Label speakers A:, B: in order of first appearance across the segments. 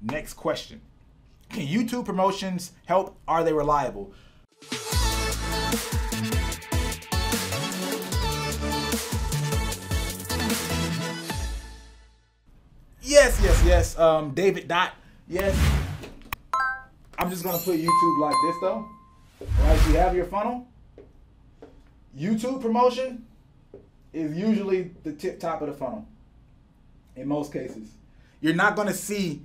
A: Next question. Can YouTube promotions help? Are they reliable? Yes, yes, yes. Um, David Dot. Yes. I'm just gonna put YouTube like this though. Right, you have your funnel. YouTube promotion is usually the tip top of the funnel. In most cases, you're not gonna see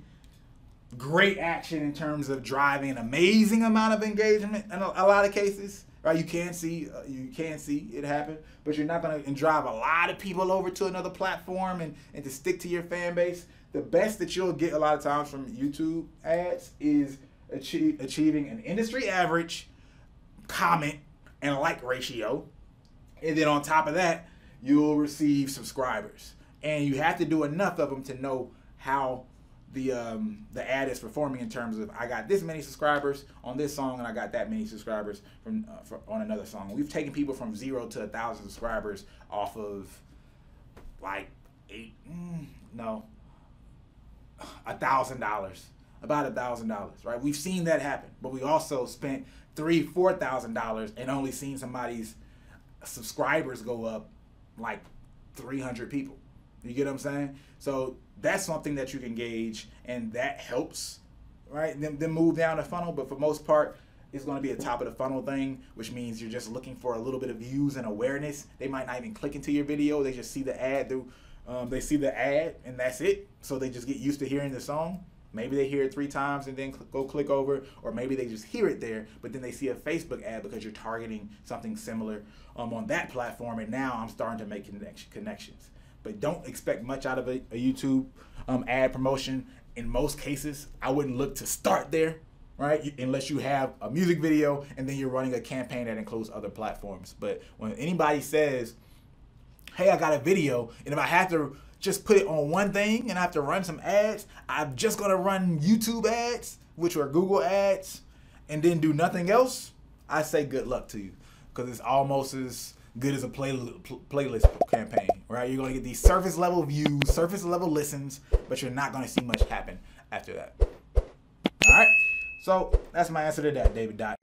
A: great action in terms of driving an amazing amount of engagement in a, a lot of cases right? You can see uh, you can see it happen but you're not going to drive a lot of people over to another platform and, and to stick to your fan base. The best that you'll get a lot of times from youtube ads is achieve, achieving an industry average comment and like ratio. And then on top of that you'll receive subscribers. And you have to do enough of them to know how the um, the ad is performing in terms of I got this many subscribers on this song and I got that many subscribers from uh, for, on another song. We've taken people from zero to a thousand subscribers off of like eight mm, no a thousand dollars about a thousand dollars right we've seen that happen but we also spent three four thousand dollars and only seen somebody's subscribers go up like 300 people you get what i'm saying? So that's something that you can gauge and that helps right? Then, then move down the funnel but for most part it's going to be a top of the funnel thing which means you're just looking for a little bit of views and awareness. They might not even click into your video. They just see the ad through um, they see the ad and that's it. So they just get used to hearing the song. Maybe they hear it three times and then cl- go click over or maybe they just hear it there but then they see a facebook ad because you're targeting something similar um, on that platform and now i'm starting to make connection, connections but don't expect much out of a, a YouTube um, ad promotion. In most cases, I wouldn't look to start there, right? Unless you have a music video and then you're running a campaign that includes other platforms. But when anybody says, hey, I got a video, and if I have to just put it on one thing and I have to run some ads, I'm just gonna run YouTube ads, which are Google ads, and then do nothing else, I say good luck to you. Because it's almost as good as a play, playlist campaign, right? You're going to get these surface level views, surface level listens, but you're not going to see much happen after that. All right. So that's my answer to that, David Dot.